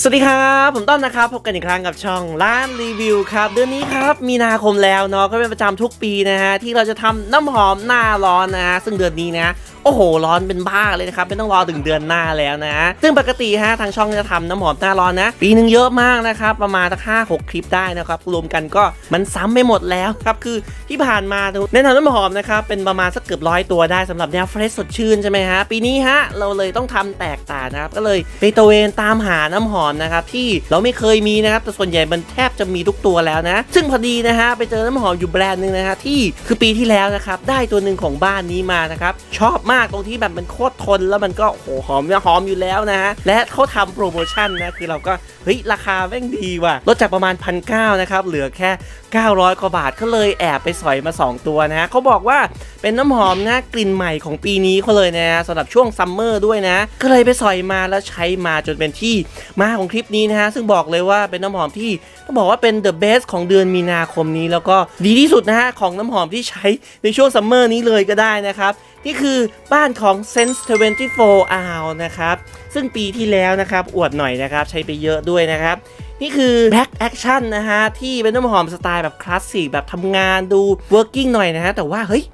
สวัสดีครับ ผมต้อมนะครับ พบกันอีกครั้งกับช่องร้านรีวิวครับ เดือนนี้ครับมีนาคมแล้วเนาะก็เป็นประจำทุกปีนะฮะที่เราจะทำน้ำหอมหน้าร้อนนะฮะซึ่งเดือนนี้นะ โอ้โห ร้อนเป็นบ้าเลยนะครับ ไม่ต้องรอถึงเดือนหน้าแล้วนะ ซึ่งปกติฮะทางช่องจะทำน้ำหอมหน้าร้อนนะ ปีหนึ่งเยอะมากนะครับ ประมาณสักห้าหกคลิปได้นะครับ รวมกันก็มันซ้ำไม่หมดแล้วครับ คือที่ผ่านมาแนะนำน้ำหอมนะครับ เป็นประมาณสักเกือบร้อยตัวได้สำหรับแนวเฟรชสดชื่นใช่ไหมฮะ ปีนี้ฮะเราเลยต้องทำแตกต่างนะครับ ก็เลยไปตระเวนตามหาน้ำหอมนะครับที่เราไม่เคยมีนะครับ แต่ส่วนใหญ่มันแทบจะมีทุกตัวแล้วนะ ซึ่งพอดีนะฮะไปเจอน้ำหอมอยู่แบรนด์หนึ่งนะฮะที่คือปีที่แล้วนะครับได้ตัวหนึ่งของบ้านนี้มานะครับชอบมากตรงที่แบบมันโคตรทนแล้วมันก็โอ้โหหอมหอมอยู่แล้วนะฮะและเขาทำโปรโมชั่นนะคือเราก็เฮ้ยราคาแม่งดีว่ะลดจากประมาณพันเนะครับเหลือแค่ 900 กว่าบาทก็เลยแอบไปสอยมา 2 ตัวนะฮะเขาบอกว่าเป็นน้ำหอมนะกลิ่นใหม่ของปีนี้เขาเลยนะสำหรับช่วงซัมเมอร์ด้วยนะ ก็เลยไปสอยมาแล้วใช้มาจนเป็นที่มาของคลิปนี้นะฮะซึ่งบอกเลยว่าเป็นน้ำหอมที่ต้องบอกว่าเป็น the best ของเดือนมีนาคมนี้แล้วก็ดีที่สุดนะฮะของน้ำหอมที่ใช้ในช่วง summer นี้เลยก็ได้นะครับ นี่คือบ้านของ Scent 24 Hour นะครับ ซึ่งปีที่แล้วนะครับ อวดหน่อยนะครับ ใช้ไปเยอะด้วยนะครับ นี่คือ Black Action นะฮะ ที่เป็นน้ำหอมสไตล์แบบคลาสสิกแบบทำงานดู working หน่อยนะฮะ แต่ว่าเฮ้ย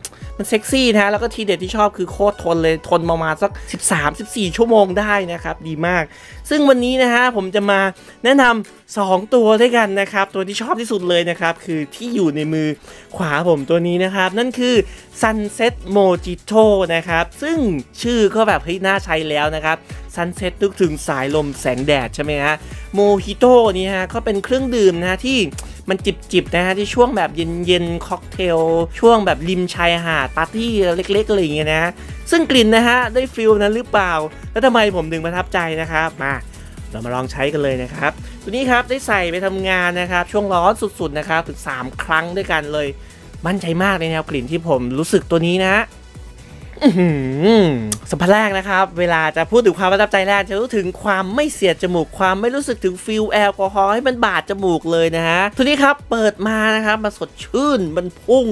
มันเซ็กซี่นะ แล้วก็ทีเด็ดที่ชอบคือโคตรทนเลยทนประมาณสัก 13-14 ชั่วโมงได้นะครับ ดีมาก ซึ่งวันนี้นะฮะผมจะมาแนะนำ2ตัวด้วยกันนะครับ ตัวที่ชอบที่สุดเลยนะครับ คือที่อยู่ในมือขวาผมตัวนี้นะครับ นั่นคือ Sunset Mojito นะครับ ซึ่งชื่อก็แบบเฮ้ยน่าใช้แล้วนะครับ Sunset นึกถึงสายลมแสงแดดใช่ไหมฮะ Mojito นี่ฮะก็เป็นเครื่องดื่มนะที่ มันจิบๆนะฮะที่ช่วงแบบเย็นๆค็อกเทล ช่วงแบบริมชายหาดปาร์ตี้เล็กๆอะไรอย่างเงี้ยนะ ซึ่งกลิ่นนะฮะได้ feel นั้นหรือเปล่า แล้วทำไมผมถึงประทับใจนะครับมาเรามาลองใช้กันเลยนะครับ ตัวนี้ครับได้ใส่ไปทำงานนะครับ ช่วงร้อนสุดๆนะครับถึง3ครั้งด้วยกันเลย มั่นใจมากในแนวกลิ่นที่ผมรู้สึกตัวนี้นะ สัมผัสแรกนะครับ เวลาจะพูดถึงความประทับใจแรกจะรู้ถึงความไม่เสียดจมูกความไม่รู้สึกถึง feel แอลกอฮอล์ให้มันบาดจมูกเลยนะฮะทีนี้ครับเปิดมานะครับมันสดชื่นมันพุ่ง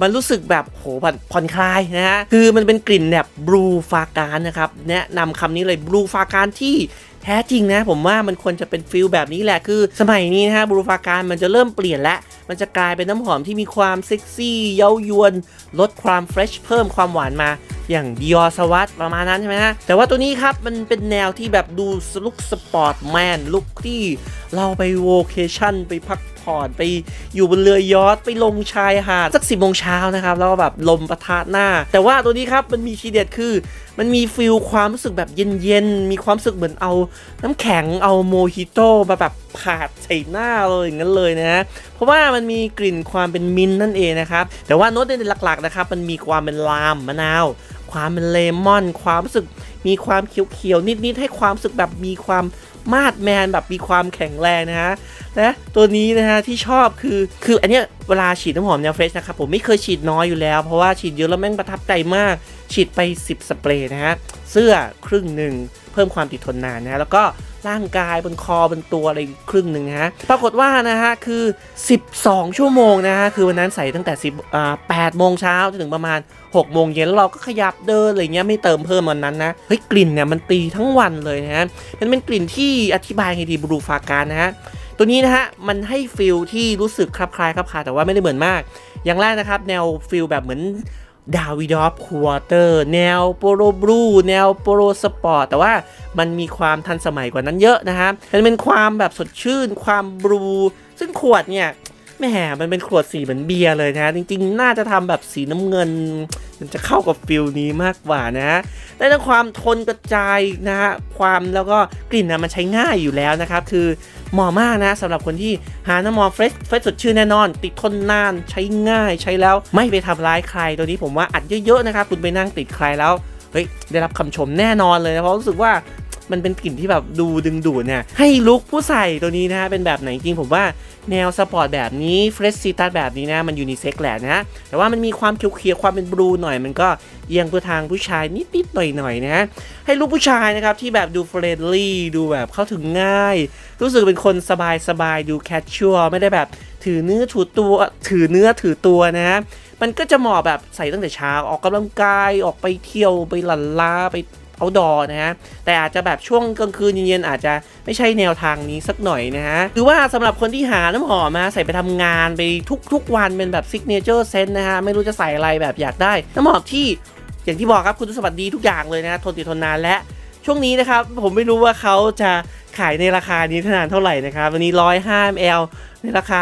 มันรู้สึกแบบโหมันผ่อนคลายนะฮะคือมันเป็นกลิ่นแบบ blue fragrance นะครับแนะนำคำนี้เลย blue fragrance ที่แท้จริงนะผมว่ามันควรจะเป็น feel แบบนี้แหละคือ สมัยนี้นะฮะ blue fragrance มันจะเริ่มเปลี่ยนแล้ว มันจะกลายเป็นน้ำหอมที่มีความเซ็กซี่ เย้ายวน ลดความ fresh เพิ่มความหวานมาอย่าง Dior Sauvage ประมาณนั้นใช่ไหมฮะ แต่ว่าตัวนี้ครับมันเป็นแนวที่แบบดู look sportsman look ที่เราไป vacation ไปพัก ผ่อนไปอยู่บนเรือยอชต์ไปลงชายหาดสักสิบโมงเช้านะครับแล้วก็แบบลมปะทะหน้า แต่ว่าตัวนี้ครับมันมีทีเด็ดคือ มันมี feel ความรู้สึกแบบเย็นๆมีความรู้สึกเหมือนเอาน้ำแข็งเอาโมฮิโต้มาแบบฟาดใส่หน้าเลยอย่างนั้นเลยนะ เพราะว่ามันมีกลิ่นความเป็นมินท์นั่นเองนะครับแต่ว่าโน้ตเด่นหลักๆนะครับมันมีความเป็น lime มะนาว ความเป็นเลมอน ความรู้สึกมีความเขียวๆนิดๆให้ความรู้สึกแบบมีความมาดแมนแบบมีความแข็งแรงนะฮะและตัวนี้นะฮะที่ชอบคือคืออันเนี้ยเวลาฉีดน้ำหอมแนวเฟรชนะครับผมไม่เคยฉีดน้อยอยู่แล้ว เพราะว่าฉีดเยอะแล้วแม่งประทับใจมาก ฉีดไป 10 สเปรย์นะฮะเสื้อครึ่งหนึ่งเพิ่มความติดทนนานนะฮะแล้วก็ ร่างกายบนคอบนตัวอะไรครึ่งหนึ่งนะฮะปรากฏว่านะฮะคือ 12 ชั่วโมงนะฮะคือวันนั้นใส่ตั้งแต่10อ่า8โมงเช้าจนถึงประมาณ6โมงเย็นแล้วเราก็ขยับเดินอะไรเงี้ยไม่เติมเพิ่มวันนั้นนะเฮ้ยกลิ่นเนี่ยมันตีทั้งวันเลยนะฮะมันเป็นกลิ่นที่อธิบายไงดี blue fragrance นะฮะตัวนี้นะฮะมันให้ feel ที่รู้สึกคลับคลายคลับคลาแต่ว่าไม่ได้เหมือนมาก อย่างแรกนะครับแนว feel แบบเหมือน Davidoff Cool Water แนว Polo Blue แนว Polo Sport แต่ว่ามันมีความทันสมัยกว่านั้นเยอะนะครับมันเป็นความแบบสดชื่น ความ blue ซึ่งขวดเนี่ยแหมมันเป็นขวดสีเหมือนเบียร์เลยนะ จริงๆ น่าจะทำแบบสีน้ำเงิน มันจะเข้ากับ feel นี้มากกว่านะและทั้งความทนกระจายนะฮะความแล้วก็กลิ่นนะมันใช้ง่ายอยู่แล้วนะครับ คือ เหมาะมากนะสำหรับคนที่หาน้ำหอม fresh fresh สดชื่นแน่นอน ติดทนนานใช้ง่ายใช้แล้วไม่ไปทำร้ายใครตัวนี้ผมว่าอัดเยอะๆนะครับคุณไปนั่งติดใครแล้วเฮ้ยได้รับคำชมแน่นอนเลยนะเพราะรู้สึกว่า มันเป็นกลิ่นที่แบบดูดึงดูดเนี่ยให้ look ผู้ใส่ตัวนี้นะฮะเป็นแบบไหนจริงผมว่าแนวสปอร์ตแบบนี้ fresh citrus แบบนี้นะมันยูนิเซ็กแหละนะ แต่ว่ามันมีความเขียวๆความเป็น blue หน่อย มันก็เอียงไปทางผู้ชายนิดๆหน่อยๆนะให้ look ผู้ชายนะครับที่แบบดู friendly ดูแบบเข้าถึงง่าย รู้สึกเป็นคนสบายๆดู casual ไม่ได้แบบถือเนื้อถือตัวถือเนื้อถือตัวนะ มันก็จะเหมาะแบบใส่ตั้งแต่เช้าออกกำลังกายออกไปเที่ยวไปหลั่นล้าไป outdoor นะฮะ แต่อาจจะแบบช่วงกลางคืนเย็นๆอาจจะไม่ใช่แนวทางนี้สักหน่อยนะฮะหรือว่าสำหรับคนที่หาน้ำหอมมาใส่ไปทำงานไปทุก ๆ วันเป็นแบบ signature scent นะฮะ ไม่รู้จะใส่อะไรแบบอยากได้ น้ำหอมที่อย่างที่บอกครับคุณสมบัติดีทุกอย่างเลยนะทนติดทนนานและช่วงนี้นะครับผมไม่รู้ว่าเขาจะ ขายในราคานี้เท่านั้นเท่าไหร่นะครับ วันนี้ 105 ml ในราคา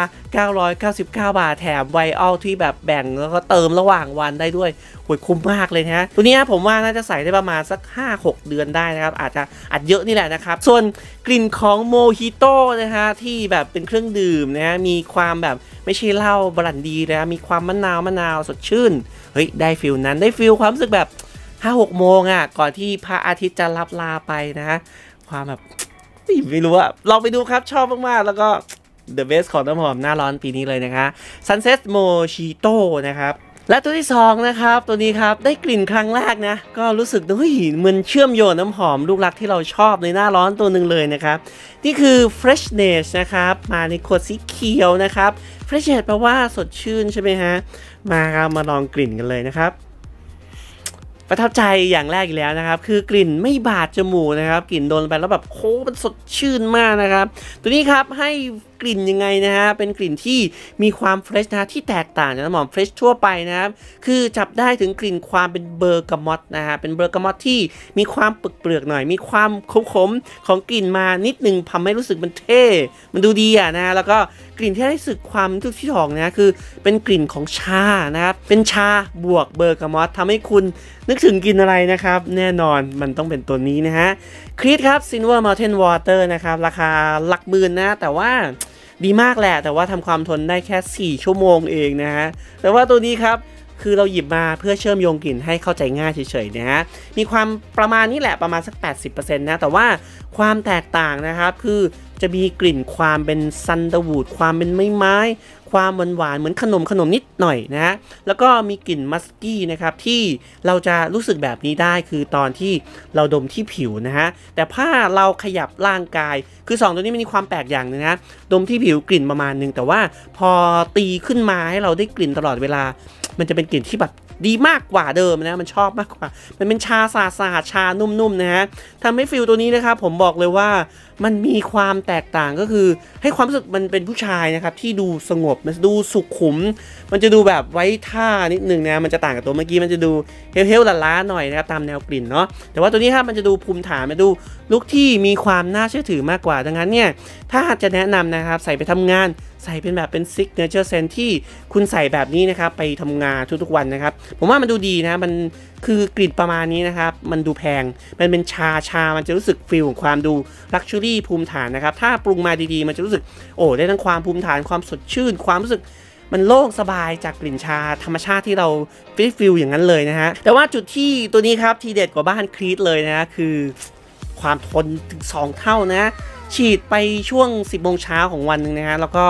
999 บาทแถม vial ที่แบบแบ่งแล้วก็เติมระหว่างวันได้ด้วยโหยคุ้มมากเลยนะตัวนี้ผมว่าน่าจะใส่ได้ประมาณสัก 5-6 เดือนได้นะครับ อาจจะอาจเยอะนี่แหละนะครับ ส่วนกลิ่นของโมฮิโต้นะฮะที่แบบเป็นเครื่องดื่มนะฮะมีความแบบไม่ใช่เหล้าบรันดีนะมีความมะนาวมะนาวสดชื่นเฮ้ยได้ feel นั้นได้ feel ความรู้สึกแบบห้าหกโมงอะก่อนที่พระอาทิตย์จะลับลาไปนะฮะความแบบ ไม่รู้อะลองไปดูครับชอบมาก ๆ แล้วก็ The Best ของน้ำหอมหน้าร้อนปีนี้เลยนะคะ Sunset Mojito นะครับและตัวที่ 2 นะครับ ตัวนี้ครับ ได้กลิ่นครั้งแรกนะ ก็รู้สึกเฮ้ยเหมือนเชื่อมโยงน้ำหอมลูกรักที่เราชอบในหน้าร้อนตัวหนึ่งเลยนะครับ นี่คือ Freshness นะครับ มาในขวดสีเขียวนะครับ Freshness แปลว่าสดชื่นใช่ไหมฮะ มาครับมาลองกลิ่นกันเลยนะครับ ประทับใจอย่างแรกอีกแล้วนะครับ คือกลิ่นไม่บาดจมูกนะครับ กลิ่นโดนไปแล้วแบบโห้มันสดชื่นมากนะครับ ตัวนี้ครับให้ กลิ่นยังไงนะฮะเป็นกลิ่นที่มีความ fresh นะที่แตกต่างจากน้ำหอม fresh ทั่วไปนะครับคือจับได้ถึงกลิ่นความเป็นเบอร์กามอตนะฮะเป็นเบอร์กามอตที่มีความปึกเปลือกหน่อย มีความขมๆของกลิ่นมานิดนึงทำให้รู้สึกมันเท่ มันดูดีอะนะฮะแล้วก็กลิ่นที่ได้สึกความทุกที่สองนะคือเป็นกลิ่นของชานะครับเป็นชาบวกเบอร์กามอตทำให้คุณนึกถึงกินอะไรนะครับ แน่นอนมันต้องเป็นตัวนี้นะฮะครีดครับ Silver Mountain Water นะครับ ราคาหลักหมื่นนะ แต่ว่า ดีมากแหละ แต่ว่าทำความทนได้แค่ 4 ชั่วโมงเองนะฮะ แต่ว่าตัวนี้ครับคือเราหยิบมาเพื่อเชื่อมโยงกลิ่นให้เข้าใจง่ายเฉยๆนะฮะ มีความประมาณนี้แหละประมาณสัก 80%นะ แต่ว่าความแตกต่างนะครับ คือจะมีกลิ่นความเป็น sandalwood ความเป็นไม้ไม้ ความหวานๆเหมือนขนมขนมนิดหน่อยนะฮะแล้วก็มีกลิ่น musky นะครับที่เราจะรู้สึกแบบนี้ได้คือตอนที่เราดมที่ผิวนะฮะแต่ถ้าเราขยับร่างกาย คือ 2 ตัวนี้มันมีความแปลกอย่างนึงนะดมที่ผิวกลิ่นประมาณนึง แต่ว่าพอตีขึ้นมาให้เราได้กลิ่นตลอดเวลา มันจะเป็นกลิ่นที่แบบดีมากกว่าเดิมนะ มันชอบมากกว่า มันเป็นชาสาสาชานุ่มๆนะฮะทำให้ฟิลตัวนี้นะครับผมบอกเลยว่า มันมีความแตกต่างก็คือ ให้ความรู้สึกมันเป็นผู้ชายนะครับ ที่ดูสงบมันดูสุขุม มันจะดูแบบไว้ท่านิดหนึ่งนะมันจะต่างกับตัวเมื่อกี้มันจะดูเฮลๆล้าๆหน่อยนะครับตามแนวกลิ่นเนาะแต่ว่าตัวนี้ครับมันจะดูภูมิฐานมันดูลุคที่มีความน่าเชื่อถือมากกว่าดังนั้นเนี่ยถ้าจะแนะนำนะครับใส่ไปทำงานใส่เป็นแบบเป็น signature scent ที่คุณใส่แบบนี้นะครับไปทำงานทุกๆวันนะครับ ผมว่ามันดูดีนะมัน คือกลิ่นประมาณนี้นะครับ มันดูแพง มันเป็นชาชา มันจะรู้สึก feel ของความดู luxury ภูมิฐานนะครับ ถ้าปรุงมาดีๆ มันจะรู้สึก โอ้ ได้ทั้งความภูมิฐาน ความสดชื่น ความรู้สึกมันโล่งสบายจากกลิ่นชาธรรมชาติที่เรา feel feel อย่างนั้นเลยนะฮะ แต่ว่าจุดที่ตัวนี้ครับ ทีเด็ดกว่าบ้าน Creed เลยนะคือความทนถึง 2 เท่านะ ฉีดไปช่วง 10โมงเช้าของวันหนึ่งนะฮะ แล้วก็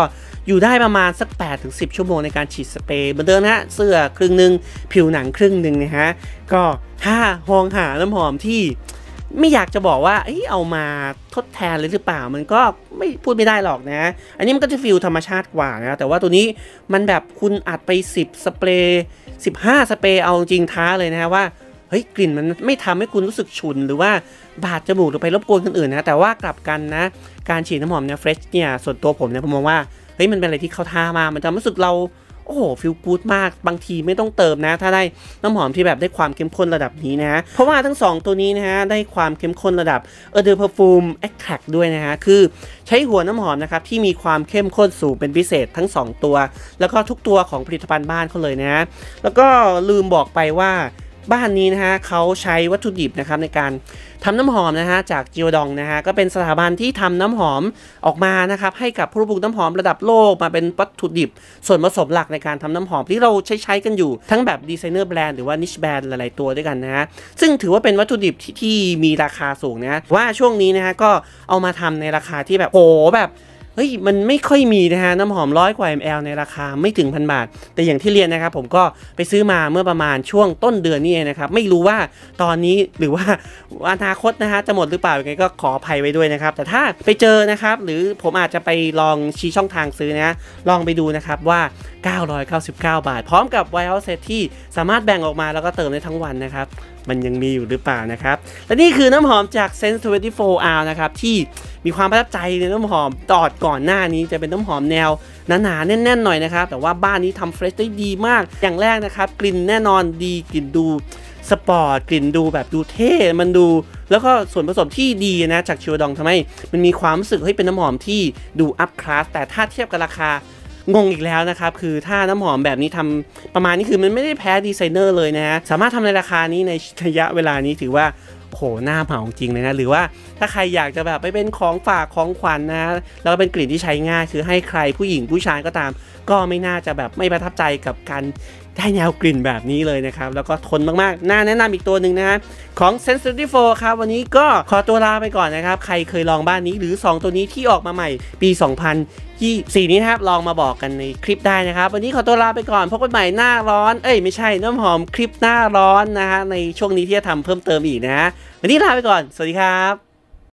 อยู่ได้ประมาณสัก8ถึง10 ชั่วโมงในการฉีดสเปรย์เหมือนเดิมนะฮะเสื้อครึ่งหนึ่งผิวหนังครึ่งหนึ่งนะฮะก็ถ้าหองหาน้ำหอมที่ไม่อยากจะบอกว่าเอ้เอามาทดแทนเลยหรือเปล่า มันก็ไม่พูดไม่ได้หรอกนะ อันนี้มันก็จะฟิลธรรมชาติกว่านะ แต่ว่าตัวนี้มันแบบคุณอัดไป 10 สเปรย์15 สเปรย์เอาจริงท้าเลยนะฮะว่า เฮ้ยกลิ่นมันไม่ทำให้คุณรู้สึกฉุน หรือว่าบาดจมูกหรือไปรบกวนคนอื่นนะ แต่ว่ากลับกันนะ การฉีดน้ำหอมเนี่ย fresh เนี่ยส่วนตัวผมเนี่ยผมมองว่า ฮ้ยมันเป็นอะไรที่เข้าท่ามากมันจะรู้สึกเราโอ้โห feel good มากบางทีไม่ต้องเติมนะ ถ้าได้น้ำหอมที่แบบได้ความเข้มข้นระดับนี้นะฮะเพราะว่าทั้ง 2 ตัวนี้นะฮะได้ความเข้มข้นระดับ Eau de Parfum Extrait ด้วยนะฮะคือใช้หัวน้ำหอมนะครับที่มีความเข้มข้นสูงเป็นพิเศษทั้ง 2 ตัว แล้วก็ทุกตัวของผลิตภัณฑ์บ้านเขาเลยนะ แล้วก็ลืมบอกไปว่า บ้านนี้นะฮะเขาใช้วัตถุดิบนะครับในการทำน้ำหอมนะฮะจากจิโอดองนะฮะก็เป็นสถาบันที่ทำน้ำหอมออกมานะครับให้กับผู้ปลูกน้ำหอมระดับโลกมาเป็นวัตถุดิบ ส่วนผสมหลักในการทำน้ำหอมที่เราใช้ใช้กันอยู่ทั้งแบบดีไซเนอร์แบรนด์หรือว่านิชแบรนด์หลายๆตัวด้วยกันนะฮะซึ่งถือว่าเป็นวัตถุดิบที่ทมีราคาสูงนะว่าช่วงนี้นะฮะก็เอามาทำในราคาที่แบบโหแบบ ฮ้ยมันไม่ค่อยมีนะฮะน้ำหอมร้อยกว่า ml ในราคาไม่ถึงพันบาท แต่อย่างที่เรียนนะครับผมก็ไปซื้อมาเมื่อประมาณช่วงต้นเดือนนี้เองนะครับไม่รู้ว่าตอนนี้หรือว่าอนาคตนะฮะจะหมดหรือเปล่ายังไงก็ขออภัยไว้ด้วยนะครับ แต่ถ้าไปเจอนะครับหรือผมอาจจะไปลองชี้ช่องทางซื้อนะลองไปดูนะครับว่า 999 บาท พร้อมกับไว i ์ set ที่สามารถแบ่งออกมาแล้วก็เติมได้ทั้งวันนะครับมันยังมีอยู่หรือเปล่านะครับ และนี่คือน้ำหอมจาก Sense 24 R นะครับ ที่มีความประทับใจในน้ำหอมตอดก่อนหน้านี้จะเป็นน้ำหอมแนวหนาๆแน่นๆหน่อยนะครับ แต่ว่าบ้านนี้ทำ fresh ได้ดีมาก อย่างแรกนะครับ กลิ่นแน่นอนดีกลิ่นดูสปอร์ตกลิ่นดูแบบดูเท่มันดู แล้วก็ส่วนผสมที่ดีนะจากชิวดองทำให้มันมีความรู้สึกเฮ้ยเป็นน้ำหอมที่ดู up class แต่ถ้าเทียบกับราคา งงอีกแล้วนะครับ คือถ้าน้ำหอมแบบนี้ทำประมาณนี้คือมันไม่ได้แพ้ดีไซเนอร์เลยนะฮะ สามารถทำในราคานี้ในระยะเวลานี้ถือว่าโอ้โหน่าเหมาจริงเลยนะ หรือว่าถ้าใครอยากจะแบบไปเป็นของฝากของขวัญนนะแล้วก็เป็นกลิ่นที่ใช้ง่าย คือให้ใครผู้หญิงผู้ชายก็ตาม ก็ไม่น่าจะแบบไม่ประทับใจกับการ ได้แนวกลิ่นแบบนี้เลยนะครับ แล้วก็ทนมากๆ น่าแนะนำอีกตัวหนึ่งนะฮะของ Sensitive 4ครับ วันนี้ก็ขอตัวลาไปก่อนนะครับ ใครเคยลองบ้านนี้หรือ 2 ตัวนี้ที่ออกมาใหม่ปี 2024 นี้นะครับ ลองมาบอกกันในคลิปได้นะครับ วันนี้ขอตัวลาไปก่อนพบกันใหม่หน้าร้อน เอ้ยไม่ใช่น้ำหอมคลิปหน้าร้อนนะฮะในช่วงนี้ที่จะทำเพิ่มเติมอีกนะวันนี้ลาไปก่อน สวัสดีครับ